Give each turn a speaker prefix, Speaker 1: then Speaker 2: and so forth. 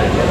Speaker 1: Yeah.